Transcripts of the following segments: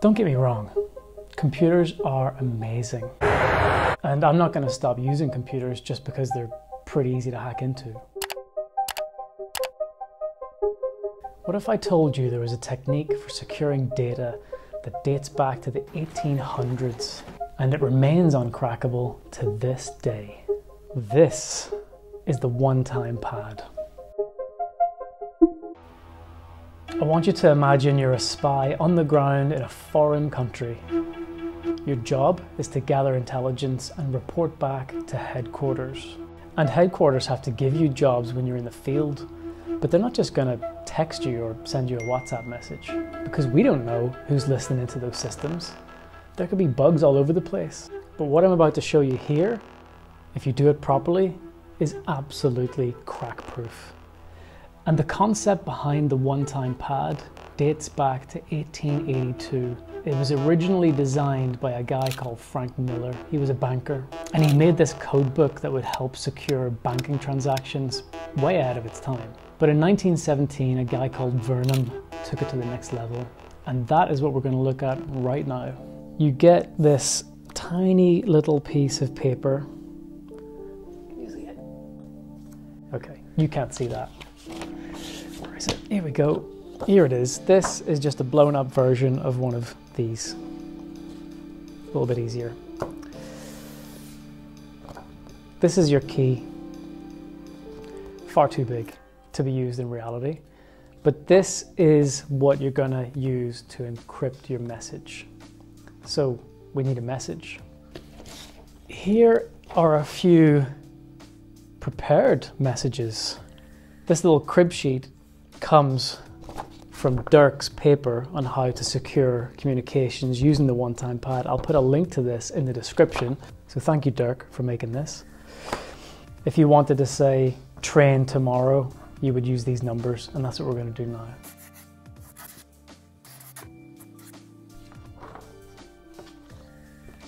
Don't get me wrong, computers are amazing. And I'm not going to stop using computers just because they're pretty easy to hack into. What if I told you there was a technique for securing data that dates back to the 1800s and it remains uncrackable to this day? This is the one time pad. I want you to imagine you're a spy on the ground in a foreign country. Your job is to gather intelligence and report back to headquarters. And headquarters have to give you jobs when you're in the field, but they're not just going to text you or send you a WhatsApp message because we don't know who's listening into those systems. There could be bugs all over the place. But what I'm about to show you here, if you do it properly, is absolutely crack proof. And the concept behind the one time pad dates back to 1882. It was originally designed by a guy called Frank Miller. He was a banker and he made this code book that would help secure banking transactions way ahead of its time. But in 1917, a guy called Vernam took it to the next level. And that is what we're going to look at right now. You get this tiny little piece of paper. Can you see it? Okay, you can't see that. Is it? Here we go. Here it is. This is just a blown up version of one of these. A little bit easier. This is your key. Far too big to be used in reality. But this is what you're going to use to encrypt your message. So we need a message. Here are a few prepared messages. This little crib sheet comes from Dirk's paper on how to secure communications using the one time pad. I'll put a link to this in the description. So thank you, Dirk, for making this. If you wanted to say train tomorrow, you would use these numbers, and that's what we're going to do now.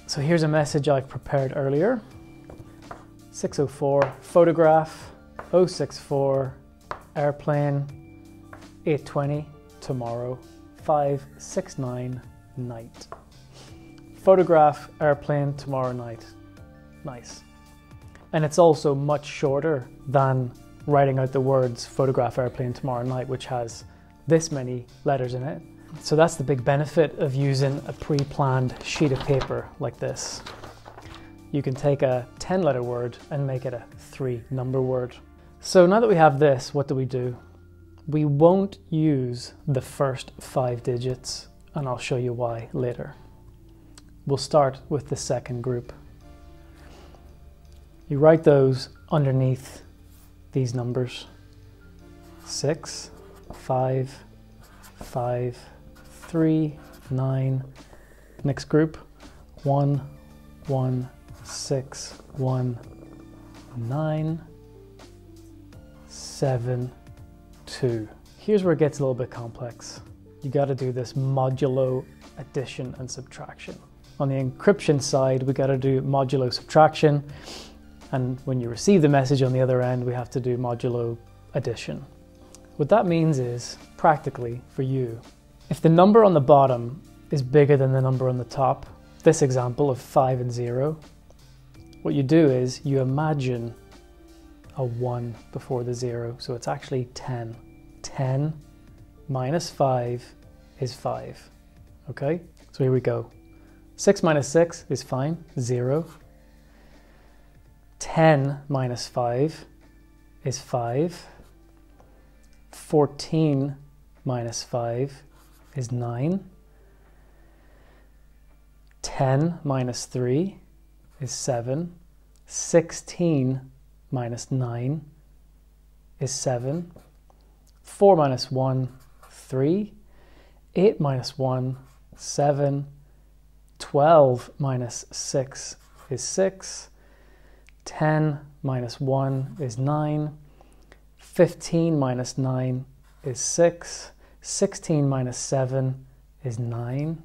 So here's a message I've prepared earlier. 604 photograph 064 airplane 820 tomorrow 569 night. Photograph airplane tomorrow night. Nice. And it's also much shorter than writing out the words photograph airplane tomorrow night, which has this many letters in it. So that's the big benefit of using a pre-planned sheet of paper like this. You can take a 10 letter word and make it a three number word. So now that we have this, what do we do? We won't use the first five digits and I'll show you why later. We'll start with the second group. You write those underneath these numbers. Six, five, five, three, nine. Next group, one, one, six, one, nine, seven, two. Here's where it gets a little bit complex. You got to do this modulo addition and subtraction. On the encryption side, we got to do modulo subtraction. And when you receive the message on the other end, we have to do modulo addition. What that means is, practically for you, if the number on the bottom is bigger than the number on the top, this example of 5 and 0, what you do is you imagine a 1 before the 0, so it's actually 10. 10 minus 5 is 5. Okay, so here we go. 6 minus 6 is fine, 0. 10 minus 5 is 5. 14 minus 5 is 9. 10 minus 3 is 7. 16 minus 9 is 7. 4 minus 1, 3. 8 minus 1, 7. 12 minus 6 is 6. 10 minus 1 is 9. 15 minus 9 is 6. 16 minus 7 is 9.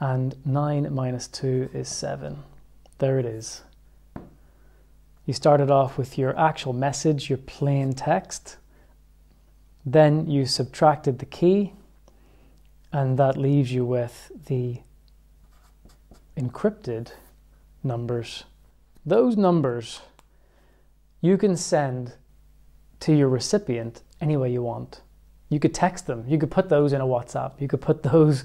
And 9 minus 2 is 7. There it is. You started off with your actual message, your plain text. Then you subtracted the key, and that leaves you with the encrypted numbers. Those numbers you can send to your recipient any way you want. You could text them, you could put those in a WhatsApp, you could put those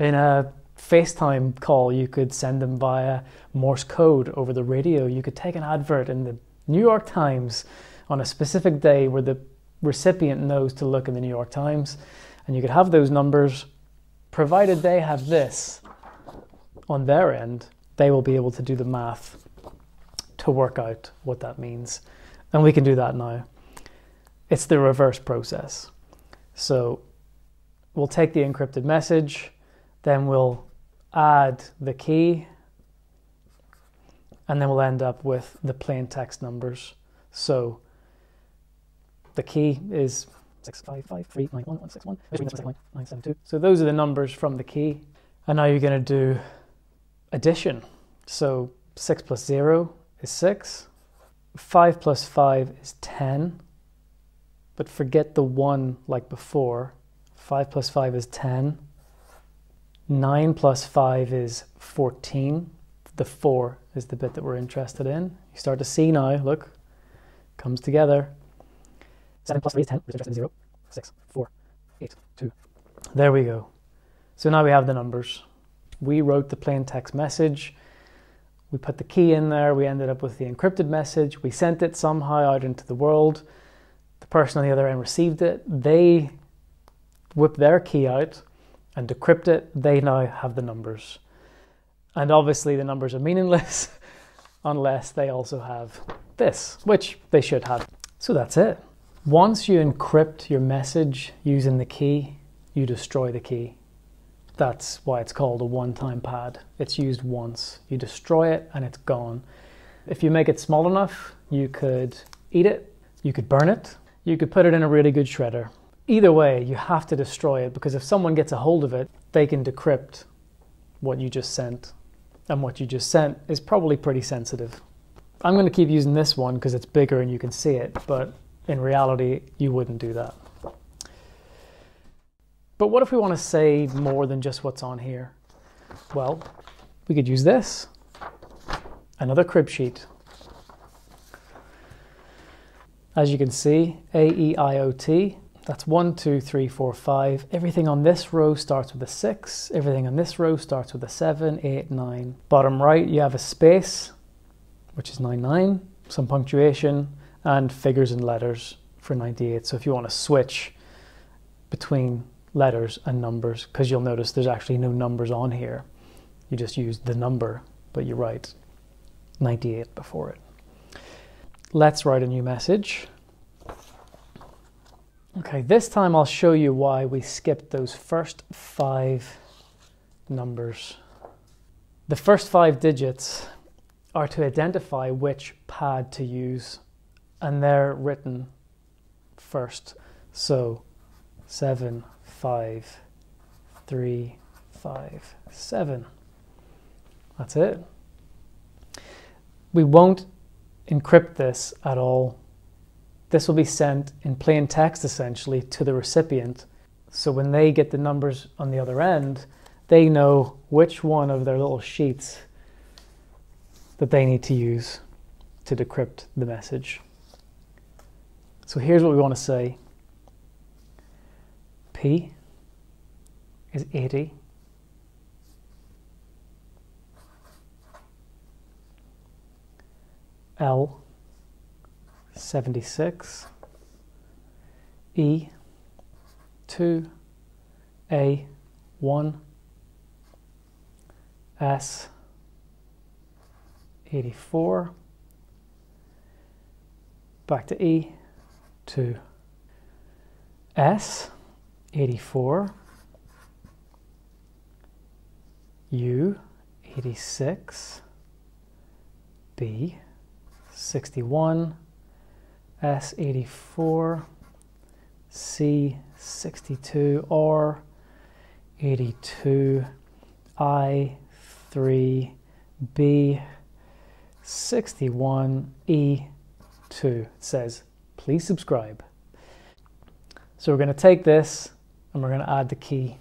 in a FaceTime call, you could send them via Morse code over the radio, you could take an advert in the New York Times on a specific day where the recipient knows to look in the New York Times, and you could have those numbers provided they have this on their end, they will be able to do the math to work out what that means. And we can do that now. It's the reverse process. So we'll take the encrypted message, then we'll add the key, and then we'll end up with the plain text numbers. So the key is 655391161. So those are the numbers from the key. And now you're going to do addition. So 6 plus 0 is 6. 5 plus 5 is 10. But forget the 1 like before. 5 plus 5 is 10. 9 plus 5 is 14. The 4 is the bit that we're interested in. You start to see now, look, comes together. 7 plus 3 is 10. We're interested in 0. 6, 4, 8, 2. There we go. So now we have the numbers. We wrote the plain text message. We put the key in there. We ended up with the encrypted message. We sent it somehow out into the world. The person on the other end received it. They whipped their key out and decrypt it. They now have the numbers. And obviously, the numbers are meaningless unless they also have this, which they should have. So that's it. Once you encrypt your message using the key, you destroy the key. That's why it's called a one time pad. It's used once. You destroy it and it's gone. If you make it small enough, you could eat it, you could burn it, you could put it in a really good shredder. Either way, you have to destroy it because if someone gets a hold of it, they can decrypt what you just sent. And what you just sent is probably pretty sensitive. I'm going to keep using this one because it's bigger and you can see it, but in reality, you wouldn't do that. But what if we want to say more than just what's on here? Well, we could use this, another crib sheet. As you can see, A, E, I, O, T, that's one, two, three, four, five. Everything on this row starts with a 6. Everything on this row starts with a 7, 8, 9. Bottom right, you have a space, which is 9, 9, some punctuation, and figures and letters for 98. So if you want to switch between letters and numbers because you'll notice there's actually no numbers on here. You just use the number, but you write 98 before it. Let's write a new message. Okay, this time I'll show you why we skipped those first five numbers. The first five digits are to identify which pad to use, and they're written first. So, seven, five, three, five, seven. That's it. We won't encrypt this at all. This will be sent in plain text essentially to the recipient. So when they get the numbers on the other end, they know which one of their little sheets that they need to use to decrypt the message. So here's what we want to say P is 80. L 76 E 2 A 1 S 84 back to E 2 S 84, U 86, B 61, S 84, C 62, R 82, I 3, B 61, E 2. It says, please subscribe. So we're going to take this and we're going to add the key.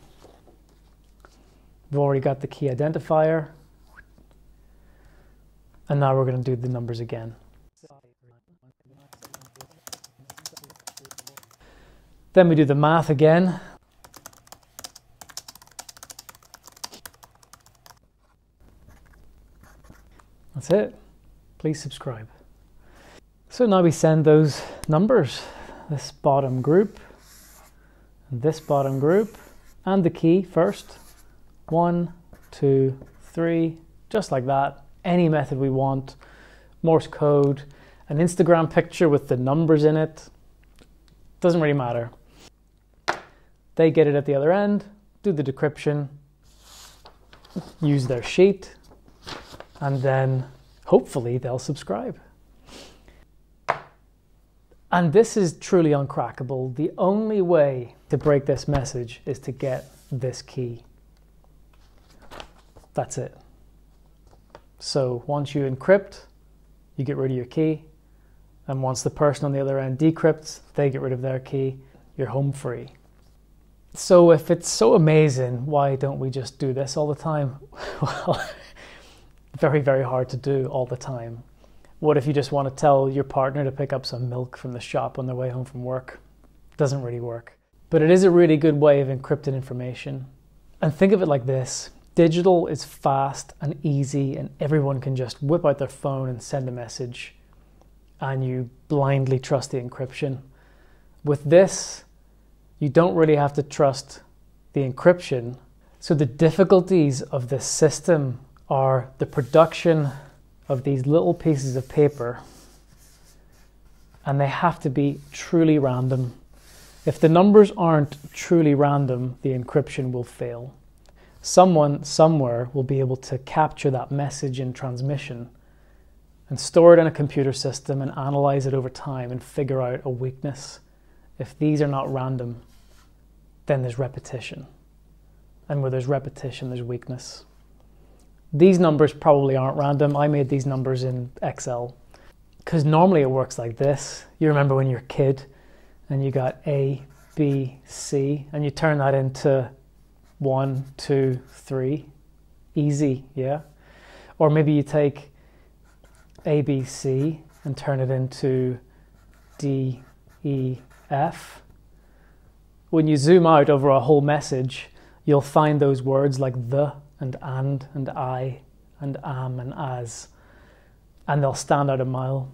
We've already got the key identifier. And now we're going to do the numbers again. Then we do the math again. That's it. Please subscribe. So now we send those numbers, this bottom group, this bottom group, and the key first. One, two, three, just like that. Any method we want. Morse code, an Instagram picture with the numbers in it. Doesn't really matter. They get it at the other end, do the decryption, use their sheet, and then hopefully they'll subscribe. And this is truly uncrackable. The only way to break this message is to get this key. That's it. So once you encrypt, you get rid of your key. And once the person on the other end decrypts, they get rid of their key. You're home free. So if it's so amazing, why don't we just do this all the time? Well, very, very hard to do all the time. What if you just want to tell your partner to pick up some milk from the shop on their way home from work? Doesn't really work. But it is a really good way of encrypting information. And think of it like this digital is fast and easy, and everyone can just whip out their phone and send a message, and you blindly trust the encryption. With this, you don't really have to trust the encryption. So, the difficulties of this system are the production of these little pieces of paper, and they have to be truly random. If the numbers aren't truly random, the encryption will fail. Someone somewhere will be able to capture that message in transmission and store it in a computer system and analyze it over time and figure out a weakness. If these are not random, then there's repetition. And where there's repetition, there's weakness. These numbers probably aren't random. I made these numbers in Excel because normally it works like this. You remember when you're a kid and you got A, B, C, and you turn that into one, two, three. Easy, yeah? Or maybe you take A, B, C and turn it into D, E, F. When you zoom out over a whole message, you'll find those words like the and and and I and am and as, and they'll stand out a mile.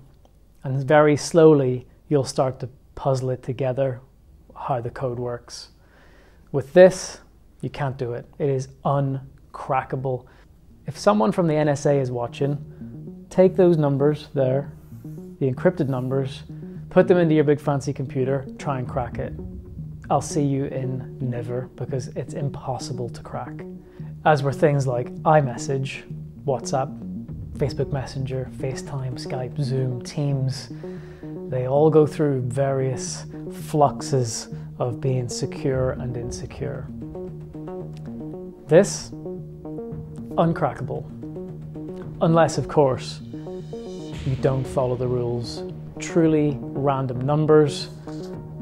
And very slowly, you'll start to puzzle it together how the code works. With this, you can't do it. It is uncrackable. If someone from the NSA is watching, take those numbers there, the encrypted numbers, put them into your big fancy computer, try and crack it. I'll see you in never because it's impossible to crack as were things like iMessage, WhatsApp, Facebook Messenger, FaceTime, Skype, Zoom, Teams. They all go through various fluxes of being secure and insecure. This, uncrackable. Unless, of course, you don't follow the rules. Truly random numbers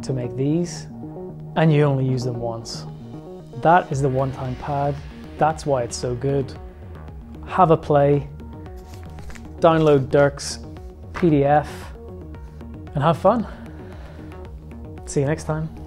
to make these, and you only use them once. That is the one time pad that's why it's so good. Have a play, download Dirk's PDF, and have fun. See you next time.